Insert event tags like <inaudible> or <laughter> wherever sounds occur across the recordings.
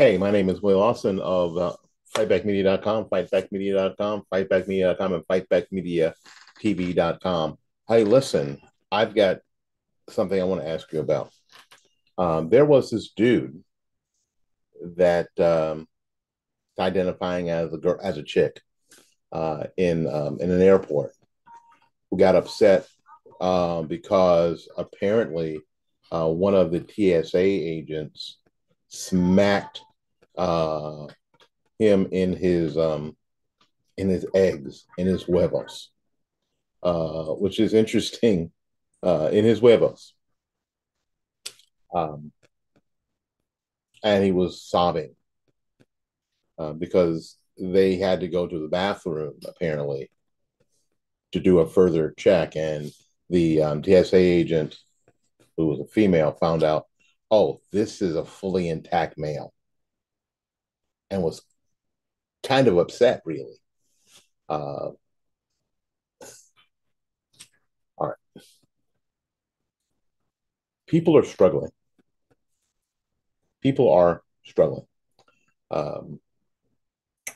Hey, my name is Will Lawson of uh, fightbackmedia.com, fightbackmedia.com, fightbackmedia.com, and fightbackmediatv.com. Hey, listen, I've got something I want to ask you about. Um, there was this dude that um, identifying as a girl, as a chick uh, in um, in an airport who got upset uh, because apparently uh, one of the TSA agents smacked uh, him in his um, in his eggs, in his huevos, uh, which is interesting. Uh, in his huevos, um, and he was sobbing uh, because they had to go to the bathroom apparently to do a further check, and the um, TSA agent, who was a female, found out, oh, this is a fully intact male and was kind of upset, really. Uh, all right. People are struggling. People are struggling. Um,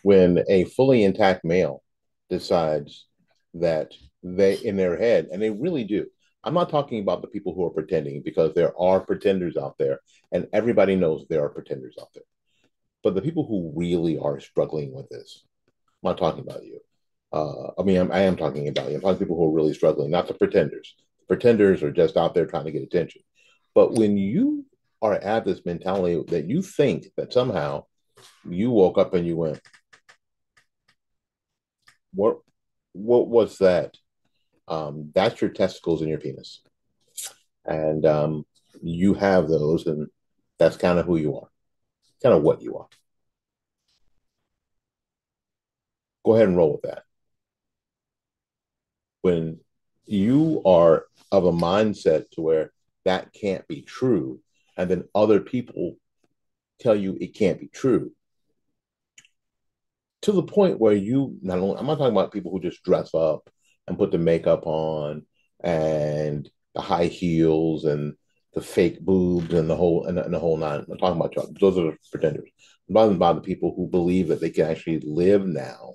when a fully intact male decides that they, in their head, and they really do, I'm not talking about the people who are pretending because there are pretenders out there, and everybody knows there are pretenders out there. But the people who really are struggling with this, I'm not talking about you. Uh, I mean, I'm, I am talking about you. I'm talking about people who are really struggling, not the pretenders. The pretenders are just out there trying to get attention. But when you are at this mentality that you think that somehow you woke up and you went, what, what was that? Um, that's your testicles and your penis, and um, you have those, and that's kind of who you are kind of what you are. Go ahead and roll with that. When you are of a mindset to where that can't be true, and then other people tell you it can't be true, to the point where you not only I'm not talking about people who just dress up and put the makeup on and the high heels and the fake boobs and the whole and, and the whole nine. I'm talking about those are the pretenders. I'm talking about the people who believe that they can actually live now,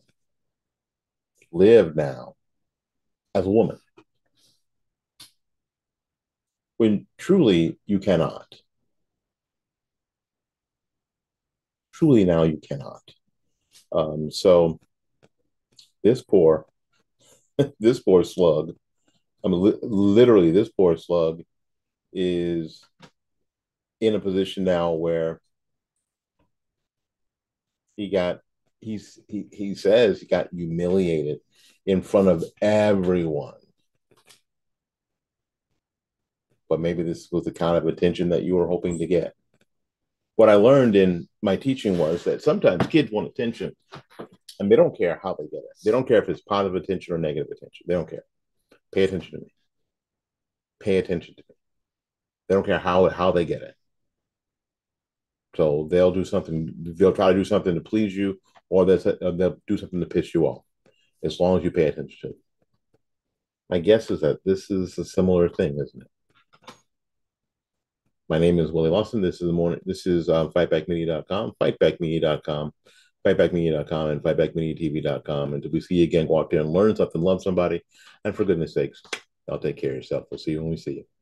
live now as a woman. When truly you cannot. Truly now you cannot. Um, so this poor, <laughs> this poor slug, I mean, li- literally, this poor slug is in a position now where he got he's he, he says he got humiliated in front of everyone. But maybe this was the kind of attention that you were hoping to get. What i learned in my teaching was that sometimes kids want attention and they don't care how they get it. They don't care if it's positive attention or negative attention. They don't care. Pay attention to me. Pay attention to me they don't care how how they get it. So they'll do something. They'll try to do something to please you, or they'll, they'll do something to piss you off, as long as you pay attention to it. My guess is that this is a similar thing, isn't it? My name is Willie Lawson. This is the morning. This is um, fightbackmedia.com, fightbackmedia.com, fightbackmedia.com, and fightbackmediatv.com. And until we see you again, go out there and learn something, love somebody, and for goodness sakes, I'll take care of yourself. We'll see you when we see you.